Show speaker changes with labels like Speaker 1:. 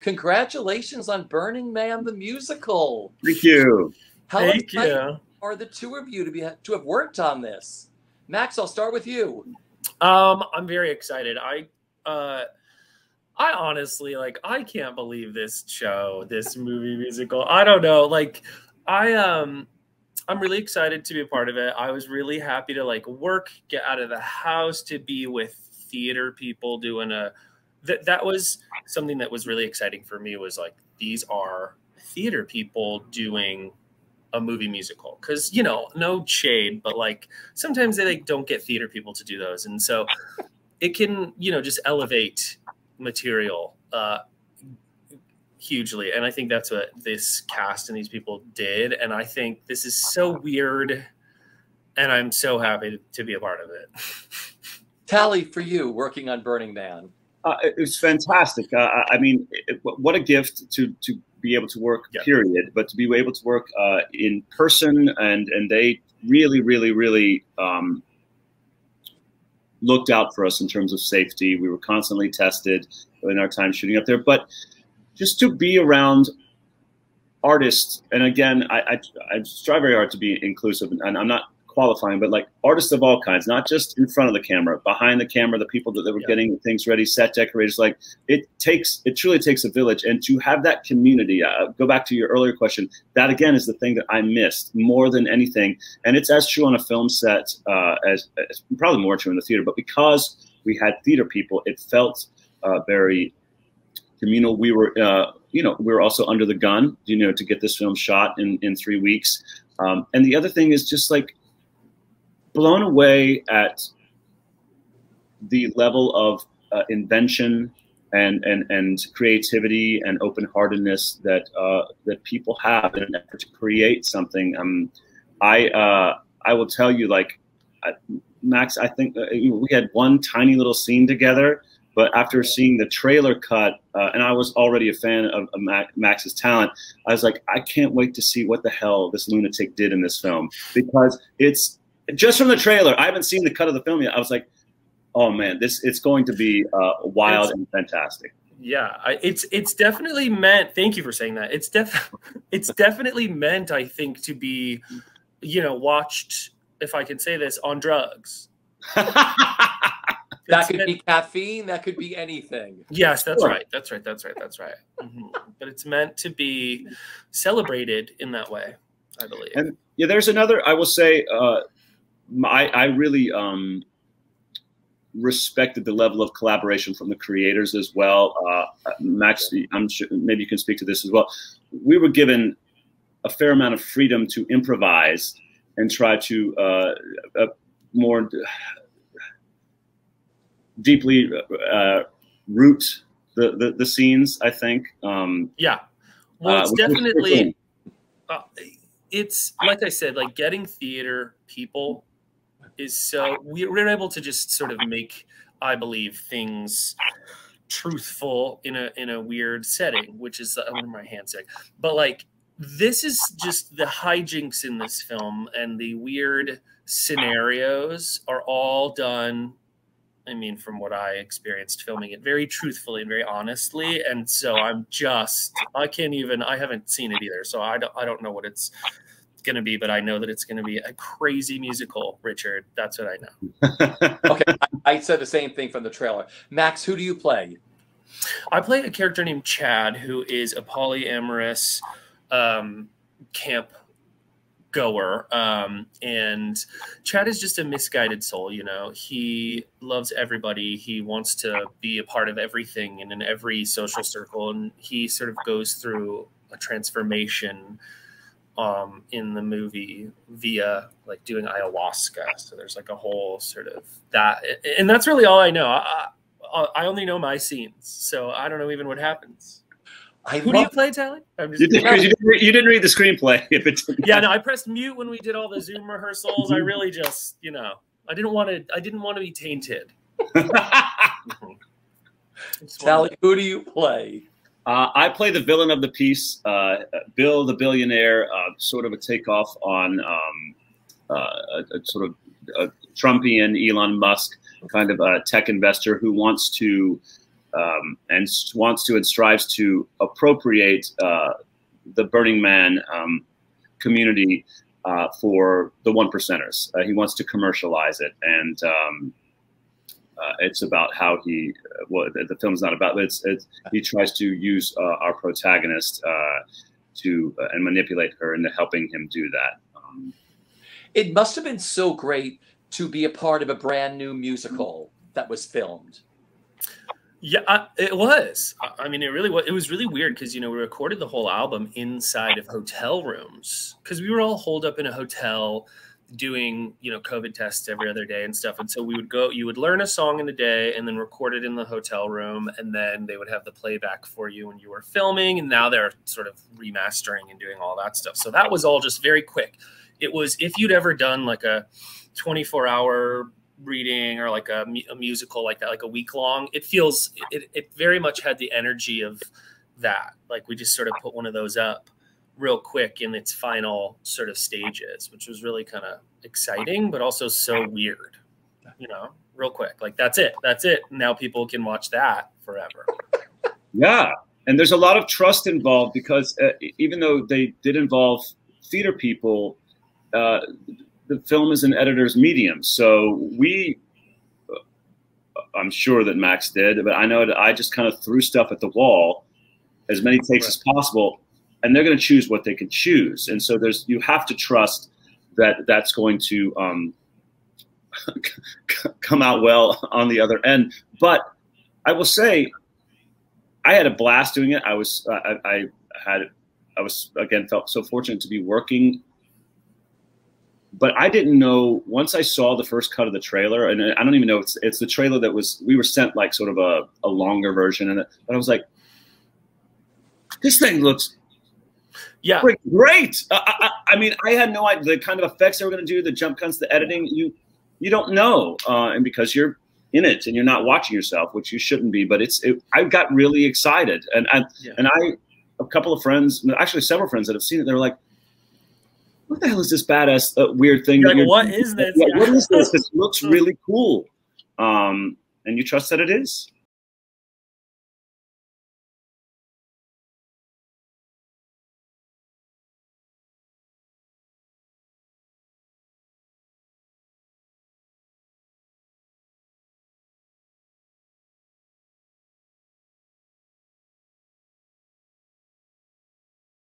Speaker 1: congratulations on Burning Man the musical.
Speaker 2: Thank you.
Speaker 1: How
Speaker 3: Thank
Speaker 1: excited
Speaker 3: you.
Speaker 1: are the two of you to be to have worked on this? Max, I'll start with you.
Speaker 3: Um, I'm very excited. I uh I honestly like I can't believe this show, this movie musical. I don't know. Like I um I'm really excited to be a part of it. I was really happy to like work, get out of the house, to be with theater people doing a that that was something that was really exciting for me was like these are theater people doing a movie musical. Because you know no shade but like sometimes they like don't get theater people to do those. And so it can you know just elevate material uh hugely. And i think that's what this cast and these people did. And i think this is so weird and i'm so happy to, to be a part of it.
Speaker 1: Tally for you working on Burning Man.
Speaker 2: Uh, it was fantastic. Uh, I I mean, it, what a gift to to be able to work.
Speaker 3: Yeah.
Speaker 2: Period. But to be able to work uh, in person and and they really, really, really um, looked out for us in terms of safety. We were constantly tested in our time shooting up there. But just to be around artists, and again, I, I, I strive very hard to be inclusive, and I'm not qualifying, but like artists of all kinds, not just in front of the camera, behind the camera, the people that, that were
Speaker 3: Yeah.
Speaker 2: getting things ready, set decorators. Like it takes, it truly takes a village, and to have that community. Uh, go back to your earlier question. That again is the thing that I missed more than anything, and it's as true on a film set uh, as, as probably more true in the theater. But because we had theater people, it felt uh, very communal. We were, uh, you know, we were also under the gun, you know, to get this film shot in in three weeks. Um, and the other thing is just like blown away at the level of uh, invention and, and and creativity and open heartedness that uh, that people have in an effort to create something. Um, I uh, I will tell you, like Max, I think uh, we had one tiny little scene together, but after seeing the trailer cut, uh, and I was already a fan of, of Max's talent, I was like, I can't wait to see what the hell this lunatic did in this film because it's just from the trailer. I haven't seen the cut of the film yet. I was like, oh man, this it's going to be uh, wild
Speaker 3: It's-
Speaker 2: and fantastic.
Speaker 3: yeah I, it's it's definitely meant thank you for saying that it's def it's definitely meant i think to be you know watched if i can say this on drugs
Speaker 1: That
Speaker 3: It's
Speaker 1: could
Speaker 3: meant-
Speaker 1: be caffeine. That could be anything.
Speaker 3: yes that's
Speaker 2: Sure.
Speaker 3: right that's right that's right that's right Mhm. but it's meant to be celebrated in that way i believe
Speaker 2: And yeah, there's another. I will say, uh, I I really um, respected the level of collaboration from the creators as well. Uh, Max, I'm sure maybe you can speak to this as well. We were given a fair amount of freedom to improvise and try to uh, uh, more deeply uh, root the, the, the scenes. I think. Um,
Speaker 3: yeah well
Speaker 2: uh,
Speaker 3: it's
Speaker 2: which
Speaker 3: definitely uh, it's like I said, like getting theater people is so we- we're able to just sort of make, I believe, things truthful in a in a weird setting, which is want my hand sick, but like this is just the hijinks in this film and the weird scenarios are all done. I mean, from what I experienced filming it, very truthfully and very honestly, and so I'm just I can't even I haven't seen it either, so I don't I don't know what it's going to be, but I know that it's going to be a crazy musical. Richard, that's what I know.
Speaker 1: Okay, I, I said the same thing from the trailer. Max, who do you play?
Speaker 3: I play a character named Chad, who is a polyamorous um, camp goer. Um, and Chad is just a misguided soul, you know. He loves everybody. He wants to be a part of everything and in every social circle. And he sort of goes through a transformation um, in the movie via like doing ayahuasca. So there's like a whole sort of that. And that's really all I know. I, I, I only know my scenes. So I don't know even what happens.
Speaker 1: I
Speaker 3: Who do you play, Tally? I'm just
Speaker 2: You, did, 'cause you, didn't read, you didn't read the screenplay. If it's
Speaker 3: yeah, no, I pressed mute when we did all the Zoom rehearsals. I really just, you know, I didn't want to. I didn't want to be tainted. Just
Speaker 1: Tally. Who do you play?
Speaker 2: Uh, I play the villain of the piece, uh, Bill the billionaire, uh, sort of a takeoff on um, uh, a, a sort of a Trumpian Elon Musk kind of a tech investor who wants to um, and wants to and strives to appropriate uh, the Burning Man um, community uh, for the one percenters. He wants to commercialize it, and um, uh, it's about how he. Well, the, the film's not about. It's, it's he tries to use uh, our protagonist uh, to and manipulate her into helping him do that. Um,
Speaker 1: it must have been so great to be a part of a brand new musical that was filmed.
Speaker 3: Yeah, I, it was. I mean, it really was. It was really weird because you know we recorded the whole album inside of hotel rooms because we were all holed up in a hotel doing you know COVID tests every other day and stuff. And so we would go. You would learn a song in a day and then record it in the hotel room, and then they would have the playback for you when you were filming. And now they're sort of remastering and doing all that stuff. So that was all just very quick. It was if you'd ever done like a 24 hour reading or like a, a musical like that, like a week long, it feels it, it very much had the energy of that. Like we just sort of put one of those up real quick in its final sort of stages, which was really kind of exciting, but also so weird. You know, real quick. Like that's it. That's it. Now people can watch that forever.
Speaker 2: Yeah. And there's a lot of trust involved because uh, even though they did involve theater people, uh, the film is an editor's medium. So we, uh, I'm sure that Max did, but I know that I just kind of threw stuff at the wall, as many takes right. as possible, and they're going to choose what they can choose. And so there's you have to trust that that's going to um, come out well on the other end. But I will say, I had a blast doing it. I was I, I had I was again felt so fortunate to be working but I didn't know once I saw the first cut of the trailer, and I don't even know it's it's the trailer that was we were sent like sort of a, a longer version, and but I was like, this thing looks
Speaker 3: yeah
Speaker 2: great. great. I, I, I, mean, I had no idea the kind of effects they were going to do, the jump cuts, the editing. You you don't know, uh, and because you're in it and you're not watching yourself, which you shouldn't be. But it's it, I got really excited, and and yeah. and I a couple of friends, actually several friends that have seen it, they're like what the hell is this badass uh, weird thing?
Speaker 3: Like, what is this?
Speaker 2: Yeah, yeah. What is this? This looks really cool. Um, and you trust that it is.